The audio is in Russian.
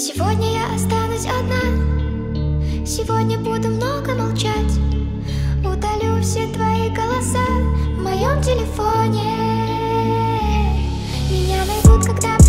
Сегодня я останусь одна. Сегодня буду много молчать. Удалю все твои голоса В моем телефоне. Меня найдут, когда